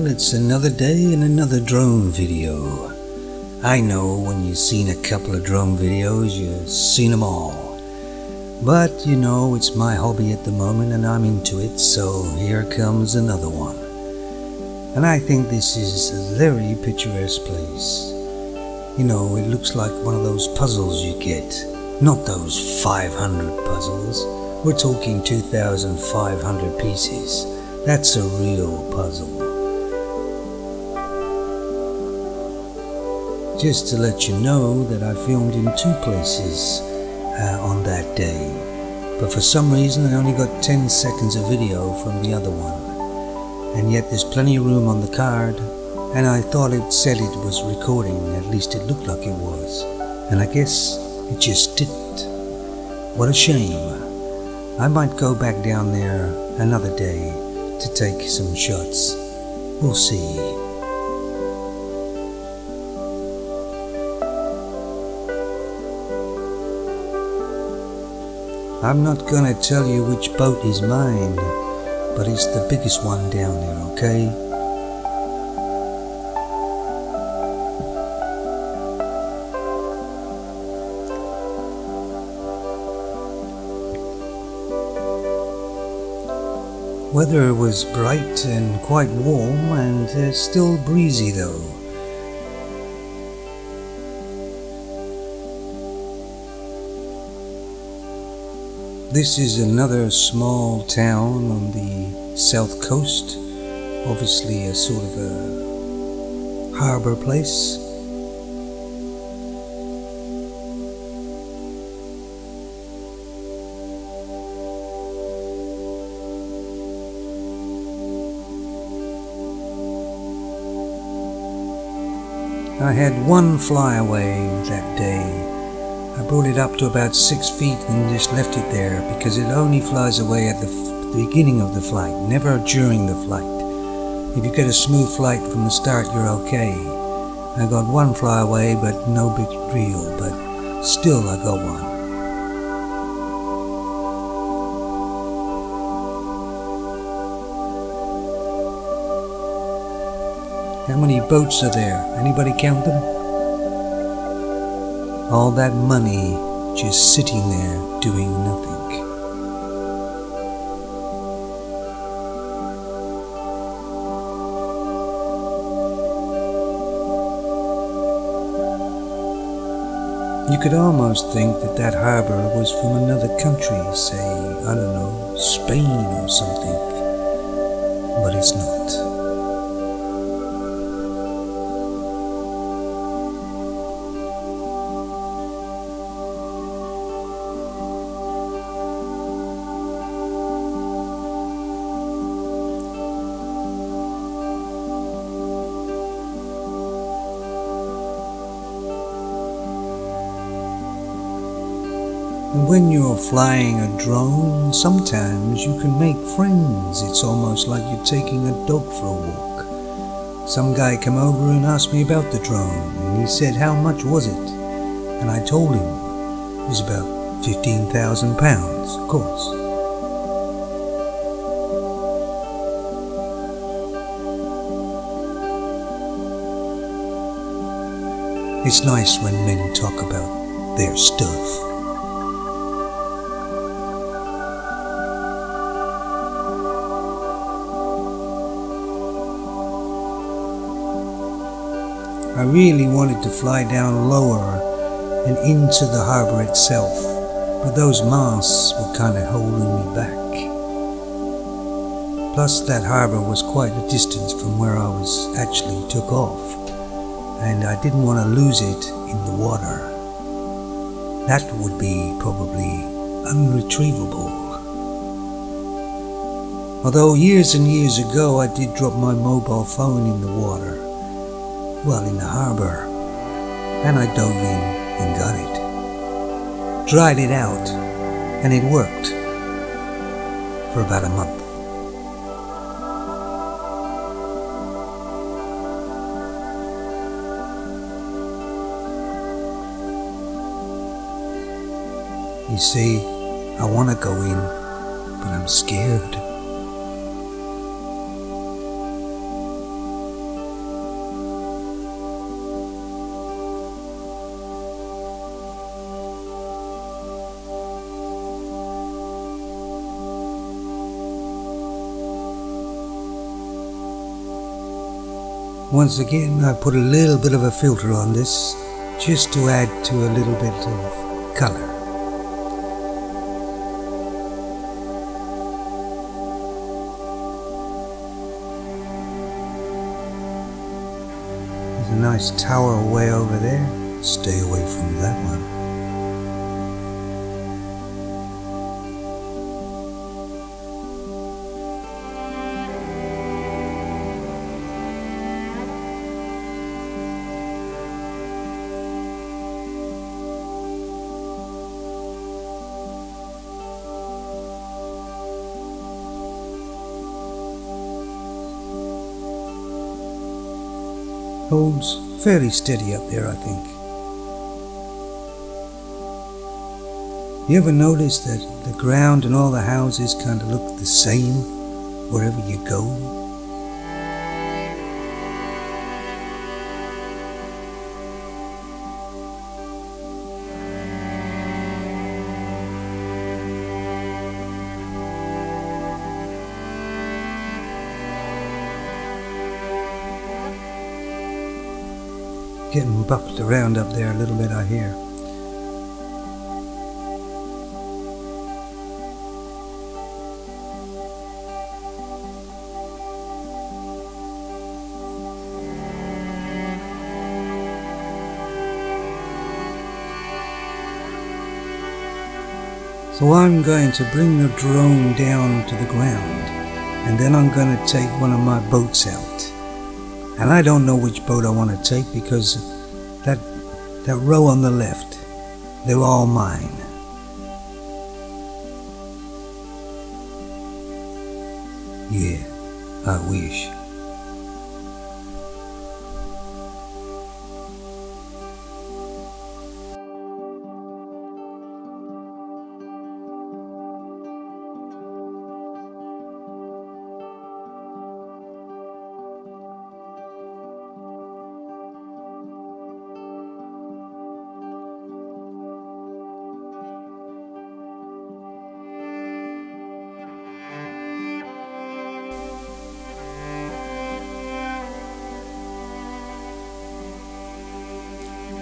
Well, it's another day and another drone video. I know when you've seen a couple of drone videos, you've seen them all. But, you know, it's my hobby at the moment and I'm into it, so here comes another one. And I think this is a very picturesque place. You know, it looks like one of those puzzles you get. Not those 500 puzzles. We're talking 2,500 pieces. That's a real puzzle. Just to let you know that I filmed in two places uh, on that day. But for some reason I only got 10 seconds of video from the other one. And yet there's plenty of room on the card and I thought it said it was recording, at least it looked like it was. And I guess it just didn't. What a shame. I might go back down there another day to take some shots. We'll see. I'm not gonna tell you which boat is mine, but it's the biggest one down there, okay? Weather was bright and quite warm and uh, still breezy though. This is another small town on the south coast, obviously a sort of a harbour place. I had one flyaway that day. I brought it up to about six feet and just left it there because it only flies away at the, beginning of the flight, never during the flight. If you get a smooth flight from the start, you're okay. I got one fly away, but no big deal, but still I got one. How many boats are there? Anybody count them? All that money just sitting there doing nothing. You could almost think that that harbor was from another country, say, I don't know, Spain or something. But it's not. When you're flying a drone, sometimes you can make friends. It's almost like you're taking a dog for a walk. Some guy came over and asked me about the drone, and he said, How much was it? And I told him it was about 15,000 pounds, of course. It's nice when men talk about their stuff. I really wanted to fly down lower and into the harbor itself, but those masts were kind of holding me back. Plus, that harbor was quite a distance from where I was actually took off, and I didn't want to lose it in the water. That would be probably unretrievable. Although years and years ago I did drop my mobile phone in the water well, in the harbor, and I dove in and got it. Dried it out, and it worked for about a month. You see, I want to go in, but I'm scared. Once again, I put a little bit of a filter on this just to add to a little bit of color. There's a nice tower way over there. Stay away from that one. Holds fairly steady up there, I think. You ever notice that the ground and all the houses kind of look the same wherever you go? Getting buffed around up there a little bit, I hear. So I'm going to bring the drone down to the ground and then I'm going to take one of my boats out. And I don't know which boat I want to take because that, that row on the left, they're all mine. Yeah, I wish.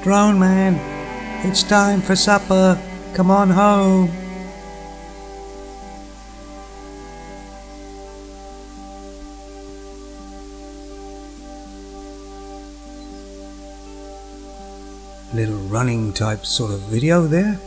Drone man, it's time for supper. Come on home. Little running type sort of video there.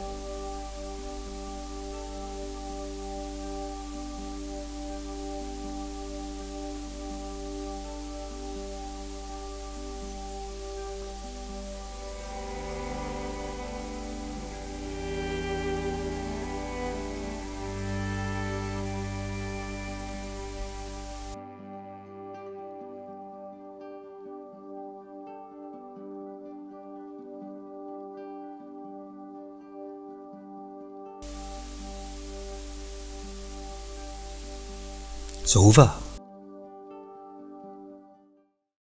It's over.